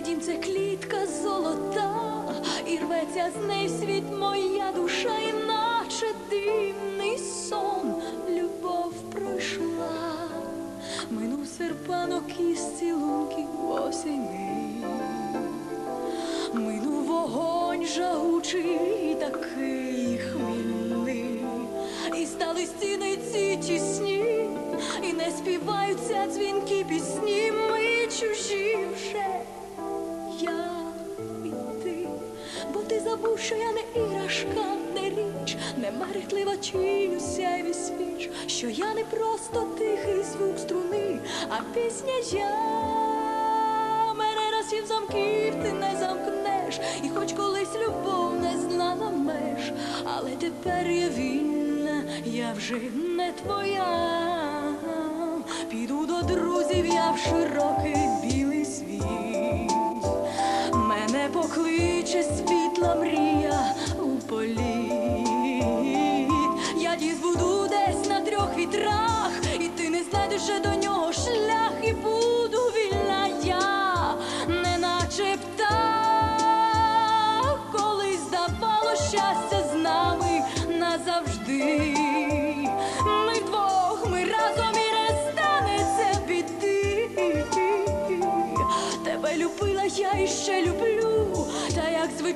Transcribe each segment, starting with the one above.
Твій дім це клітка золота, і рветься з неї світ моя душа, іначе дивний сон любов пройшла, минув серпанок із цілунки осені, минув вогонь жагучий, такий хмільний, і стали стіни ці тісні, і не співаються дзвінки пісні, ми чужі вже. Ти забув, що я не іграшка, не річ, не мерехтлива тінь у сяйві свіч, що я не просто тихий звук струни, а пісня я мене разів замків ти не замкнеш, і хоч колись любов не знала меж, але тепер я вільна, я вже не твоя. Піду до друзів, я в широкий. Мене покличе світла мрія у політ. Я діз буду десь на трьох вітрах, і ти не знайдеш до нього шлях, і буду вільна я, неначе птах, коли здавало щастя з нами назавжди.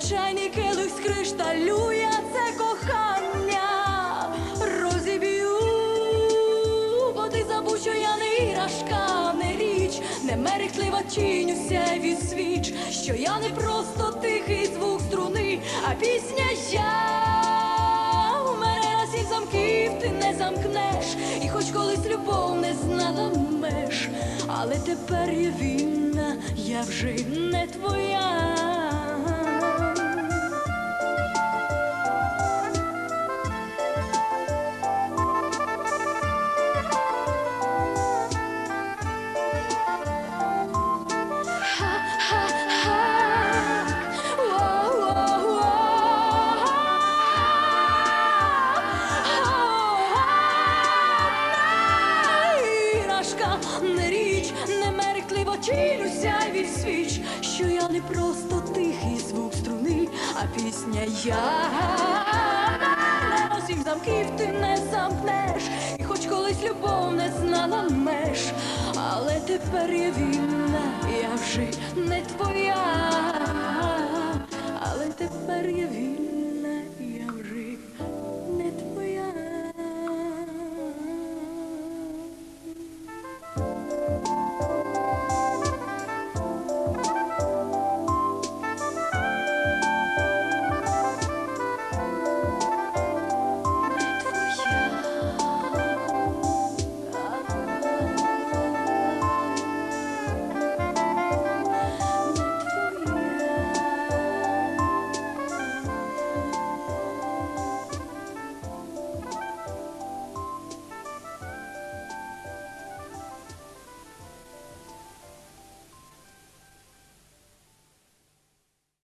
Звичайний келих з кришталю, я це кохання розіб'ю, бо ти забув, що я не іграшка, не річ, не мерехтлива тінь у сяйві свіч, що я не просто тихий звук струни, а пісня я. У мене разів замків ти не замкнеш, і хоч колись любов не знала меж, але тепер я вільна, я вже не твоя. Сяйві свіч, що я не просто тихий звук струни, а пісня я. Не усіх замків ти не замкнеш, і хоч колись любов не знала меж, але тепер я вільна, я вже не твоя,